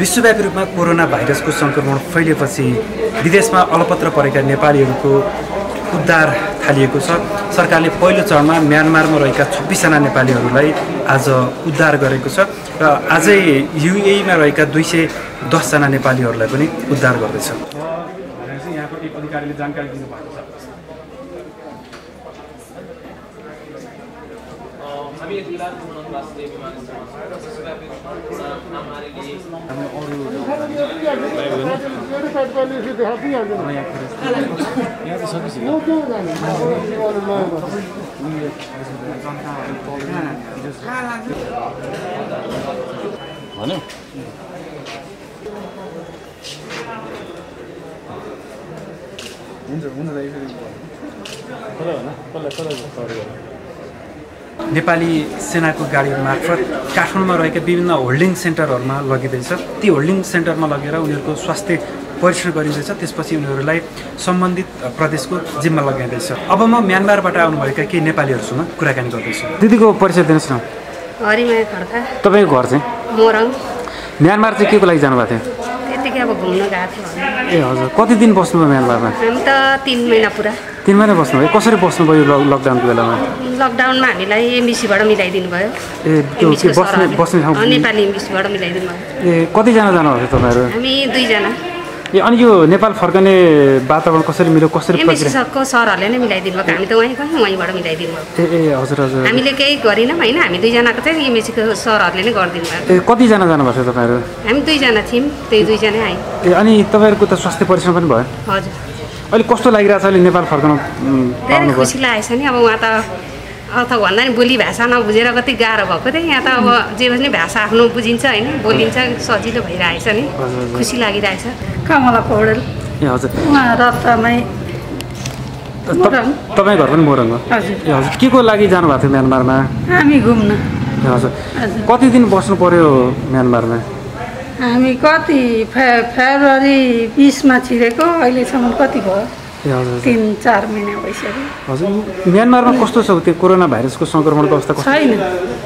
विश्वव्यापी रूपमा कोरोना भाइरसको सङ्क्रमण फैलिएपछि विदेशमा अलपत्र परेका नेपालीहरूको उद्धार थालिएको छ। सरकारले पहिलो चरणमा म्यानमारमा रहेका छब्बिसजना नेपालीहरूलाई आज उद्धार गरेको छ र आजै युएमा रहेका दुई सय दसजना नेपालीहरूलाई पनि उद्धार गर्दैछ। जानकारी दिनुभएको हामी यति बेला पूर्ण भन्यो हुन्छ हुन्छ कसलाई भन कसलाई कसलाई सरी गर्नु नेपाली सेनाको गाडीहरू मार्फत काठमाडौँमा रहेका विभिन्न होल्डिङ सेन्टरहरूमा लगिँदैछ। ती होल्डिङ सेन्टरमा लगेर उनीहरूको स्वास्थ्य परीक्षण गरिँदैछ त्यसपछि उनीहरूलाई सम्बन्धित प्रदेशको जिम्मा लगाइँदैछ। अब म म्यानमारबाट आउनुभएका केही नेपालीहरूसँग कुराकानी गर्दैछु। दिदीको परिचय दिनुहोस् न। तपाईँको घर चाहिँ? मोरङ। म्यानमार चाहिँ के को लागि जानुभएको थियो? त्यतिकै अब घुम्न गएको थियो ए हजुर। कति दिन बस्नुभयो म्यानमारमा? हामी त तिन महिना पुरा। तिन महिना बस्नुभयो। कसरी बस्नुभयो लक- लकडाउनको बेलामा? लकडाउनमा हामीलाई एमबिसीबाट मिलाइदिनु भयो। ए के को बस्ने। बस्ने ठाउँ नेपाली एमबिसीबाट मिलाइदिनु भयो। ए कतिजना जानुभएको थियो तपाईँहरू? हामी दुईजना। ए अनि यो नेपाल फर्कने वातावरण कसरी मिल्यो कसरी सरहरूले नै मिलाइदिनु भएको हामी त वहीँ गयौँ वहीँबाट मिलाइदिनु ए ए हजुर हजुर हामीले केही गरेनौँ होइन। हामी दुईजनाको चाहिँ एमबिसीको सरहरूले नै गरिदिनु भयो ए कतिजना जानुभएको थियो तपाईँहरू? हामी दुईजना थियौँ त्यही दुईजना आयौँ ए अनि तपाईँहरूको त स्वास्थ्य परीक्षण पनि भयो। हजुर। अहिले कस्तो लागिरहेको छ अहिले नेपाल फर्कन धेरै खुसी लागेको छ नि। अब उहाँ त अर्थक भन्दा नि बोली भाषा नबुझेर कति गाह्रो भएको थियो। यहाँ त अब जे पनि भाषा आफ्नो बुझिन्छ होइन बोलिन्छ सजिलो भइरहेछ नि। खुसी लागिरहेछ। कमला पौडेल। ए हजुर। उहाँ। तपाईँ घर पनि मोरङ हो? हजुर। ए हजुर। के को लागि जानुभएको थियो म्यानमारमा? हामी घुम्न। ए हजुर। कति दिन बस्नु पर्यो म्यानमारमा? हामी कति फे फेब्रुअरी बिसमा छिरेको अहिलेसम्म कति भयो? तिन चार महिना भइसक्यो। हजुर। म्यानमारमा कस्तो छ त्यो कोरोना भाइरसको सङ्क्रमणको अवस्था छैन।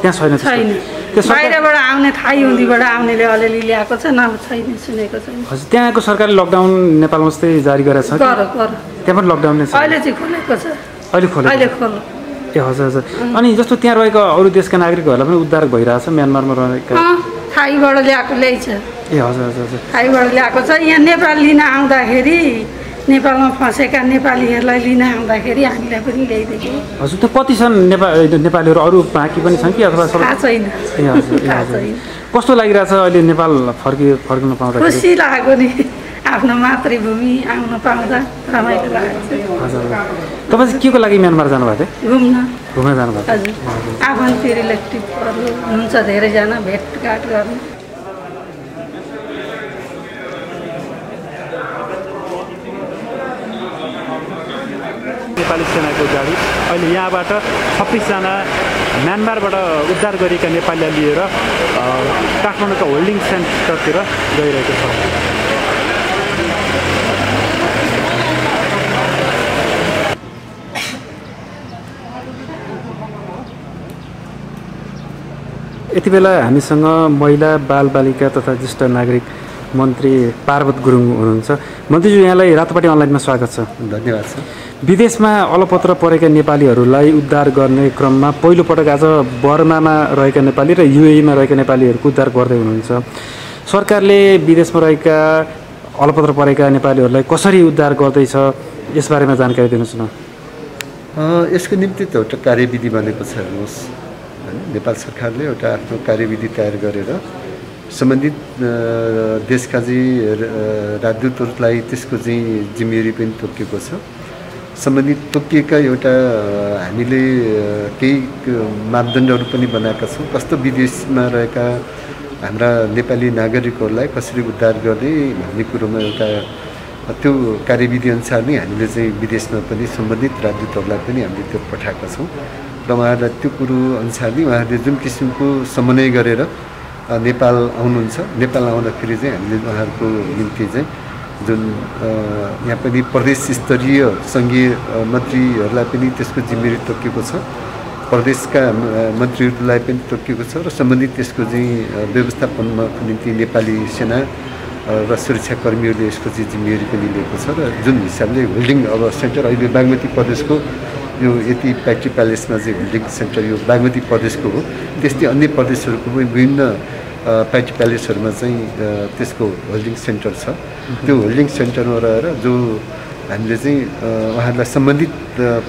त्यहाँ छैन? छैन। बाहिरबाट आउने थाई हुँदीबाट आउनेले अलिअलि ल्याएको छ नभए छैन सुनेको छैन। हजुर त्यहाँको सरकारले लकडाउन नेपालमा जस्तै जारी गरेको छ? त्यहाँ पनि लकडाउन नै छ। अहिले चाहिँ खोलेको छ। अहिले खोले अहिले खोल ए हजुर हजुर। अनि जस्तो त्यहाँ रहेका अरू देशका नागरिकहरूलाई पनि उद्धार भइरहेछ म्यानमारमा रहेका अँ थाईबाट ल्याएको ल्याइछ ए हजुर हजुर हजुर। थाईबाट ल्याएको छ। यहाँ नेपाल लिन आउँदाखेरि नेपालमा फँसेका नेपालीहरूलाई लिन आउँदाखेरि हामीलाई पनि ल्याइदिएको हजुर त्यो कति छन् नेपाल नेपालीहरू? अरू बाँकी पनि छन् कि अथवा थाहा छैन। कस्तो लागिरहेछ अहिले नेपाल फर्कि फर्किन पाउँदाखेरि? खुसी लाग्यो नि। आफ्नो मातृभूमि आउन पाउँदा रमाइलो लागेको हजुर हजुर। तपाईँ चाहिँ के को लागि म्यानमार जानुभएको थियो? घुम्न। घुम्न जानुभएको हजुर। आफन्त रिलेटिभहरू हुनुहुन्छ धेरैजना भेटघाट गर्नु। नेपाली सेनाको गाडी अहिले यहाँबाट छब्बिसजना म्यानमारबाट उद्धार गरिएका नेपालीलाई लिएर काठमाडौँका होल्डिङ सेन्टरतिर गइरहेको छ। यति बेला हामीसँग महिला बालबालिका तथा ज्येष्ठ नागरिक मन्त्री पार्वत गुरुङ हुनुहुन्छ। मन्त्रीज्यू यहाँलाई रातोपाटी अनलाइनमा स्वागत छ। धन्यवाद सर। विदेशमा अलपत्र परेका नेपालीहरूलाई उद्धार गर्ने क्रममा पहिलोपटक आज बर्मामा रहेका नेपाली र युएईमा रहेका नेपालीहरूको उद्धार गर्दै हुनुहुन्छ। सरकारले विदेशमा रहेका अलपत्र परेका नेपालीहरूलाई कसरी उद्धार गर्दैछ यसबारेमा जानकारी दिनुहोस् न। यसको निम्ति त एउटा कार्यविधि बनेको छ हेर्नुहोस्। होइन नेपाल सरकारले एउटा आफ्नो कार्यविधि तयार गरेर सम्बन्धित देशका चाहिँ राजदूतहरूलाई त्यसको चाहिँ जिम्मेवारी पनि तोकिएको छ। सम्बन्धित तोकिएका एउटा हामीले केही मापदण्डहरू पनि बनाएका छौँ। कस्तो विदेशमा रहेका हाम्रा नेपाली नागरिकहरूलाई कसरी उद्धार गर्ने भन्ने कुरोमा एउटा त्यो कार्यविधि अनुसार नै हामीले चाहिँ विदेशमा पनि सम्बन्धित राजदूतहरूलाई पनि हामीले त्यो पठाएका छौँ। र उहाँहरूलाई त्यो कुरो अनुसार नै उहाँहरूले जुन किसिमको समन्वय गरेर नेपाल आउनुहुन्छ। नेपाल आउँदाखेरि चाहिँ हामीले उहाँहरूको निम्ति चाहिँ जुन अ, यहाँ पनि प्रदेश स्तरीय सङ्घीय मन्त्रीहरूलाई पनि त्यसको जिम्मेवारी तोकिएको छ। प्रदेशका मन्त्रीहरूलाई पनि तोकिएको छ र सम्बन्धित त्यसको चाहिँ व्यवस्थापनको निम्ति नेपाली सेना र सुरक्षाकर्मीहरूले यसको चाहिँ जिम्मेवारी पनि लिएको छ र जुन हिसाबले होल्डिङ अब सेन्टर अहिले बागमती प्रदेशको यो यति प्याट्री प्यालेसमा चाहिँ होल्डिङ सेन्टर यो बागमती प्रदेशको हो। त्यस्तै अन्य प्रदेशहरूको पनि विभिन्न प्याट्री प्यालेसहरूमा चाहिँ त्यसको होल्डिङ सेन्टर छ। त्यो होल्डिङ सेन्टरमा रहेर जो हामीले चाहिँ उहाँहरूलाई सम्बन्धित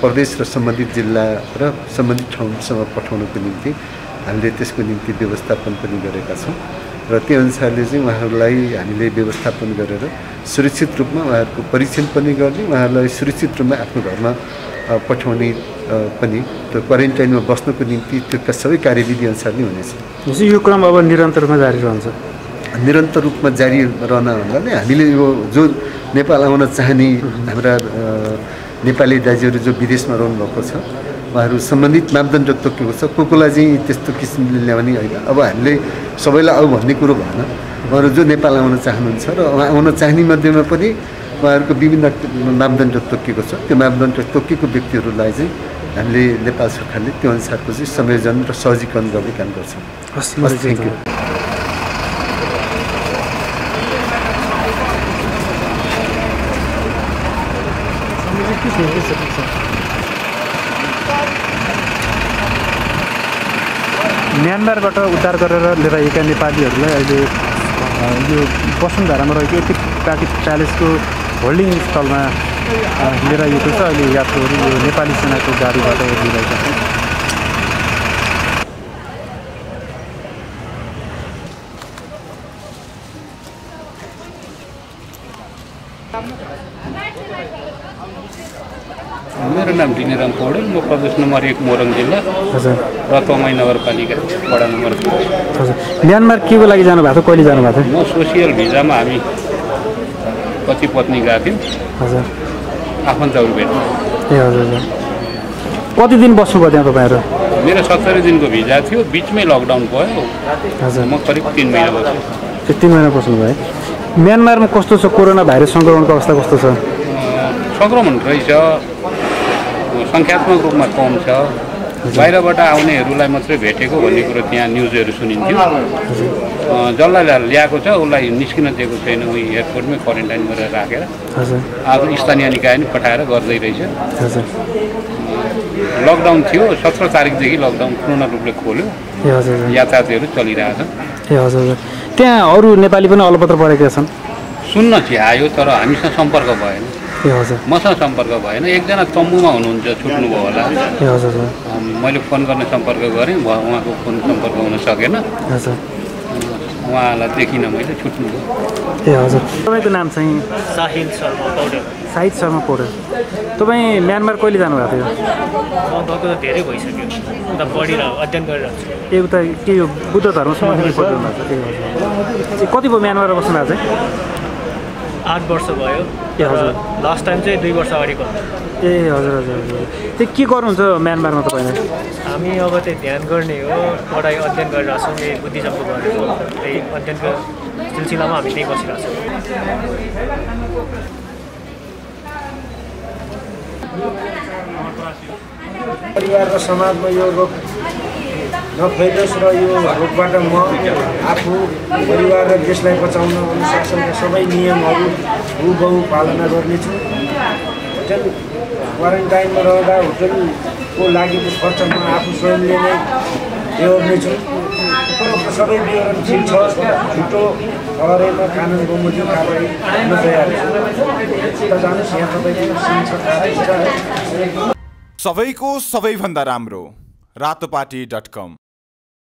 प्रदेश र सम्बन्धित जिल्ला र सम्बन्धित ठाउँसम्म पठाउनको निम्ति हामीले त्यसको निम्ति व्यवस्थापन पनि गरेका छौँ। र त्यो अनुसारले चाहिँ उहाँहरूलाई हामीले व्यवस्थापन गरेर सुरक्षित रूपमा उहाँहरूको परीक्षण पनि गर्ने उहाँहरूलाई सुरक्षित रूपमा आफ्नो घरमा पठाउने पनि त्यो क्वारेन्टाइनमा बस्नको निम्ति त्यो सबै कार्यविधि अनुसार नै हुनेछ। यो क्रम अब निरन्तर रूपमा जारी रहन्छ। निरन्तर रूपमा जारी रहन भन्नाले हामीले यो जो नेपाल आउन चाहने हाम्रा नेपाली दाजुहरू जो विदेशमा रहनुभएको छ उहाँहरू सम्बन्धित मापदण्ड तोकेको छ को कोलाई चाहिँ त्यस्तो किसिमले ल्याउने होइन अब हामीले सबैलाई आऊ भन्ने कुरो भएन। उहाँहरू जो नेपाल आउन चाहनुहुन्छ र उहाँ आउन चाहने मध्येमा पनि उहाँहरूको विभिन्न मापदण्ड तोकिएको छ। त्यो मापदण्ड तोकिएको व्यक्तिहरूलाई चाहिँ हामीले नेपाल सरकारले त्यो अनुसारको चाहिँ संयोजन र सहजीकरण गर्ने काम गर्छौँ। हस् हस् थ्याङ्क यू म्यानमारबाट उद्धार गरेर लिएर आएका नेपालीहरूलाई अहिले यो वसुन्धरामा रहेको यति प्याकेट प्यालेसको होल्डिङ स्थलमा लिएर आइएको छ अहिले यात्रुहरू यो नेपाली सेनाको गाडीबाट लिइरहेका छन् मेरो नाम डिनेराम पौडेल म प्रदेश नम्बर एक मोरङ जिल्ला हजुर। रतवामाई नगरपालिका वडा नम्बर। हजुर। म्यानमार के को लागि जानुभएको थियो? कहिले जानुभएको थियो? म सोसियल भिजामा हामी पति पत्नी गएको थियौँ। हजुर। आफन्तहरू भेट्नु ए हजुर कति दिन बस्नुभयो त्यहाँ तपाईँहरू? मेरो सत्तरी दिनको भिजा थियो। बिचमै लकडाउन भयो। हजुर। म करिब तिन महिना बसेँ त्यो तिन महिना बस्नुभयो है म्यानमारमा कस्तो छ? कोरोना भाइरस सङ्क्रमणको अवस्था कस्तो छ? सङ्क्रमण रहेछ। सङ्ख्यात्मक रूपमा कम छ। बाहिरबाट आउनेहरूलाई मात्रै भेटेको भन्ने कुरो त्यहाँ न्युजहरू सुनिन्थ्यो। जसलाई ल्याएको छ उसलाई निस्किन दिएको छैन उही एयरपोर्टमै क्वारेन्टाइन गरेर राखेर। हजुर। आज स्थानीय निकाय नि पठाएर गर्दै रहेछ लकडाउन थियो सत्र तारिकदेखि लकडाउन पूर्ण रूपले खोल्यो। यातायातहरू चलिरहेछ। ए हजुर हजुर। त्यहाँ अरू नेपाली पनि अलपत्र परेका छन्? सुन्न चाहिँ आयो तर हामीसँग सम्पर्क भएन। ए हजुर। मसँग सम्पर्क भएन। एकजना तम्बुमा हुनुहुन्छ छुट्नुभयो होला। ए हजुर मैले फोन गर्ने सम्पर्क गरेँ। उहाँको फोन सम्पर्क हुन सकेन। हजुर। उहाँलाई देखिनँ मैले छुट्नुभयो। ए हजुर। तपाईँको नाम चाहिँ? साहिल शर्मा पौडेल। साहिद शर्मा पौडेल। तपाईँ म्यानमार कहिले जानुभएको थियो? म गएको त धेरै भइसक्यो। उता पढिरह अध्ययन गरिरहेको छु ए उता के यो बुद्ध धर्मसँग कति भयो म्यानमारमा बस्नु भएको चाहिँ? आठ वर्ष भयो ए, हजुर। लास्ट टाइम चाहिँ दुई वर्ष अगाडि गएको ए हजुर हजुर हजुर। त्यो के गर्नुहुन्छ म्यानमारमा तपाईँले? हामी अब चाहिँ ध्यान गर्ने हो पढाइ अध्ययन गरिरहेको छौँ यही बुद्धिज्मको गरेको त्यही अध्ययनको सिलसिलामा हामी त्यहीँ बसिरहेको छौँ। परिवार र समाजमा यो रोग नफैलोस् र यो रोगबाट म आफू परिवार र देशलाई बचाउन अनुशासनका सबै नियमहरू हुबहु पालना गर्नेछु। होटल क्वारेन्टाइनमा रहँदा होटलको लागेको खर्च म आफू स्वयंले नै बेहोर्नेछु। सबै विवरण ठिक छ। झुटो खबरेमा कानुन बमोजिम कारवाही हुन तयार छु। जानुहोस् यहाँ तपाईँको सबैको सबैभन्दा राम्रो। Ratopati dot com.